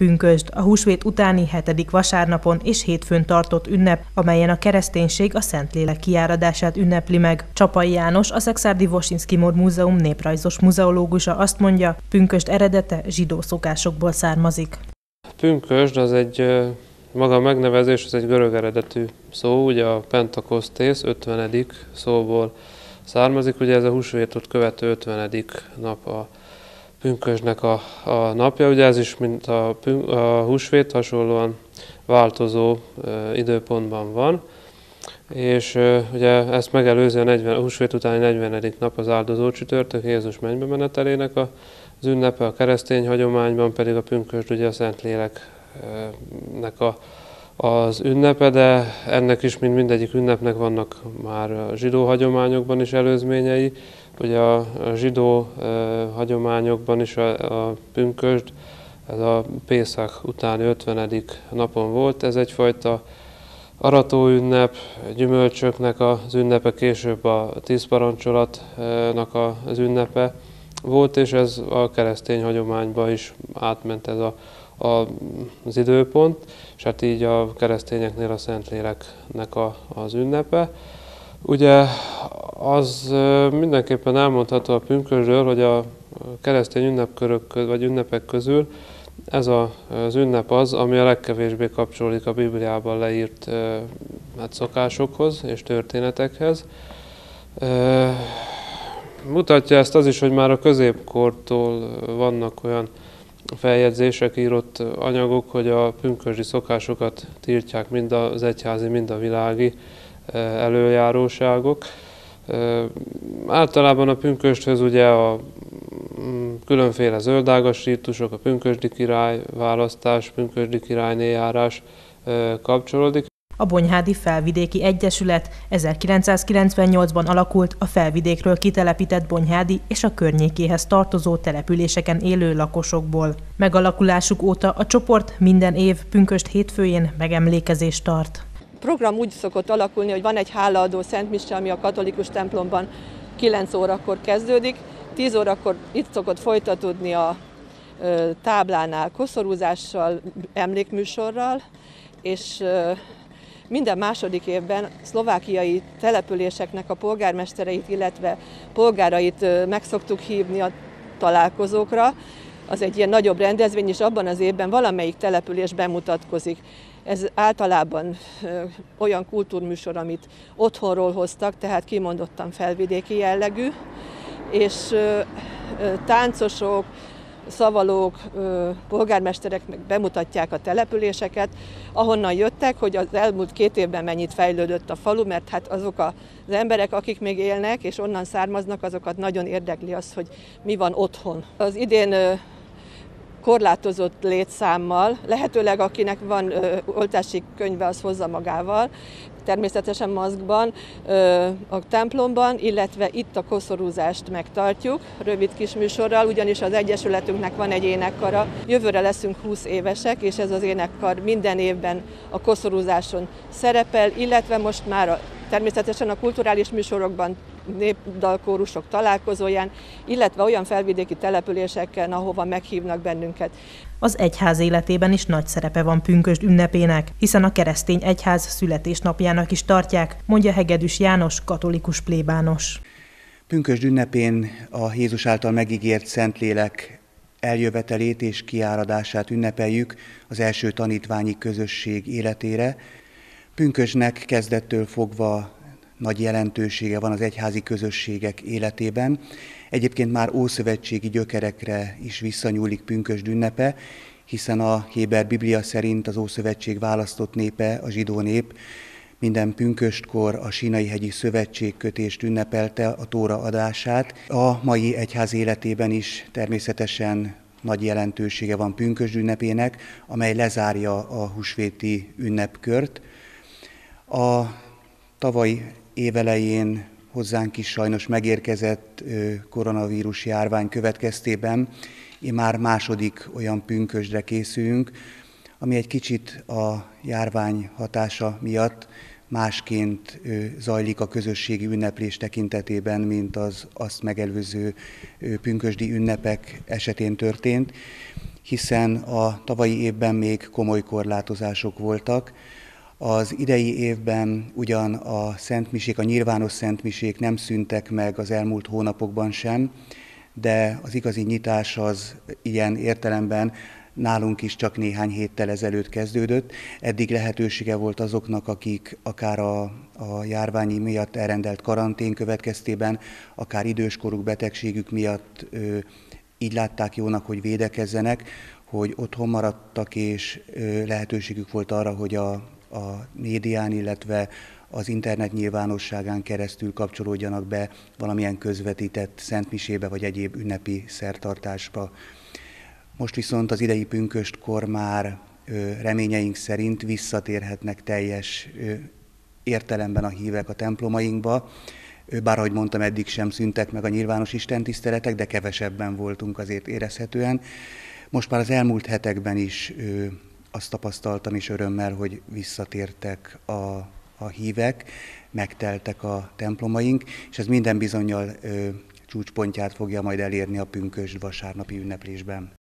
Pünkösd a húsvét utáni hetedik vasárnapon és hétfőn tartott ünnep, amelyen a kereszténység a Szentlélek kiáradását ünnepli meg. Csapai János, a Szexárdi Vosinski Mód Múzeum néprajzos muzeológusa azt mondja, Pünkösd eredete zsidó szokásokból származik. Pünkösd az egy maga a megnevezés az egy görög eredetű szó, ugye a Pentakosztész 50. szóból származik, ugye ez a húsvétot követő 50. nap a pünkösnek a, a napja, ugye ez is, mint a, a húsvét, hasonlóan változó e, időpontban van, és e, ugye ezt megelőzi a, 40, a húsvét utáni 40. nap az áldozó csütörtök, Jézus mennybe menetelének a, az ünnepe, a keresztény hagyományban pedig a pünkösd ugye a Szentléleknek a, az ünnepe, de ennek is, mint mindegyik ünnepnek vannak már zsidó hagyományokban is előzményei, Ugye a, zsidó e, hagyományokban is a, a pünkösd, ez a Pészak utáni 50. napon volt, ez egyfajta arató ünnep, gyümölcsöknek az ünnepe, később a tíz parancsolatnak az ünnepe volt, és ez a keresztény hagyományba is átment ez a, a, az időpont, és hát így a keresztényeknél a Szentléleknek a, az ünnepe. Ugye az mindenképpen elmondható a pünkösdről, hogy a keresztény ünnepkörök vagy ünnepek közül ez a, az ünnep az, ami a legkevésbé kapcsolódik a Bibliában leírt hát szokásokhoz és történetekhez. Mutatja ezt az is, hogy már a középkortól vannak olyan feljegyzések, írott anyagok, hogy a pünkösdi szokásokat tiltják mind az egyházi, mind a világi előjáróságok. Általában a pünkösthöz ugye a mm, különféle zöldágas rítusok, a pünkösdi király választás, pünkösdi királyné járás kapcsolódik. A Bonyhádi Felvidéki Egyesület 1998-ban alakult a felvidékről kitelepített Bonyhádi és a környékéhez tartozó településeken élő lakosokból. Megalakulásuk óta a csoport minden év pünköst hétfőjén megemlékezést tart program úgy szokott alakulni, hogy van egy hálaadó Szent ami a katolikus templomban 9 órakor kezdődik, 10 órakor itt szokott folytatódni a táblánál koszorúzással, emlékműsorral, és minden második évben szlovákiai településeknek a polgármestereit, illetve polgárait meg szoktuk hívni a találkozókra. Az egy ilyen nagyobb rendezvény, és abban az évben valamelyik település bemutatkozik. Ez általában olyan kultúrműsor, amit otthonról hoztak, tehát kimondottan felvidéki jellegű, és táncosok, szavalók, polgármesterek meg bemutatják a településeket, ahonnan jöttek, hogy az elmúlt két évben mennyit fejlődött a falu, mert hát azok az emberek, akik még élnek és onnan származnak, azokat nagyon érdekli az, hogy mi van otthon. Az idén korlátozott létszámmal, lehetőleg akinek van ö, oltási könyve, az hozza magával, természetesen maszkban, ö, a templomban, illetve itt a koszorúzást megtartjuk, rövid kis műsorral, ugyanis az Egyesületünknek van egy énekkara. Jövőre leszünk 20 évesek, és ez az énekkar minden évben a koszorúzáson szerepel, illetve most már a, természetesen a kulturális műsorokban népdalkórusok találkozóján, illetve olyan felvidéki településeken, ahova meghívnak bennünket. Az egyház életében is nagy szerepe van pünkösd ünnepének, hiszen a keresztény egyház születésnapjának is tartják, mondja Hegedűs János, katolikus plébános. Pünkösd ünnepén a Jézus által megígért Szentlélek eljövetelét és kiáradását ünnepeljük az első tanítványi közösség életére. Pünkösnek kezdettől fogva nagy jelentősége van az egyházi közösségek életében. Egyébként már ószövetségi gyökerekre is visszanyúlik pünkösd ünnepe, hiszen a Héber Biblia szerint az Ószövetség választott népe, a zsidó nép, minden pünköstkor a Sínai hegyi szövetség kötést ünnepelte a tóra adását. A mai egyház életében is természetesen nagy jelentősége van pünkösd ünnepének, amely lezárja a husvéti ünnepkört. A tavaly évelején hozzánk is sajnos megérkezett koronavírus járvány következtében, én már második olyan pünkösdre készülünk, ami egy kicsit a járvány hatása miatt másként zajlik a közösségi ünneplés tekintetében, mint az azt megelőző pünkösdi ünnepek esetén történt, hiszen a tavalyi évben még komoly korlátozások voltak. Az idei évben ugyan a szentmisék, a nyilvános szentmisék nem szűntek meg az elmúlt hónapokban sem, de az igazi nyitás az ilyen értelemben nálunk is csak néhány héttel ezelőtt kezdődött. Eddig lehetősége volt azoknak, akik akár a, a járványi miatt elrendelt karantén következtében, akár időskoruk, betegségük miatt ö, így látták jónak, hogy védekezzenek, hogy otthon maradtak, és ö, lehetőségük volt arra, hogy a, a médián, illetve az internet nyilvánosságán keresztül kapcsolódjanak be valamilyen közvetített szentmisébe vagy egyéb ünnepi szertartásba. Most viszont az idei pünköstkor már reményeink szerint visszatérhetnek teljes értelemben a hívek a templomainkba, bár ahogy mondtam, eddig sem szüntek meg a nyilvános istentiszteletek, de kevesebben voltunk azért érezhetően. Most már az elmúlt hetekben is azt tapasztaltam is örömmel, hogy visszatértek a, a hívek, megteltek a templomaink, és ez minden bizonyal csúcspontját fogja majd elérni a pünkösd vasárnapi ünneplésben.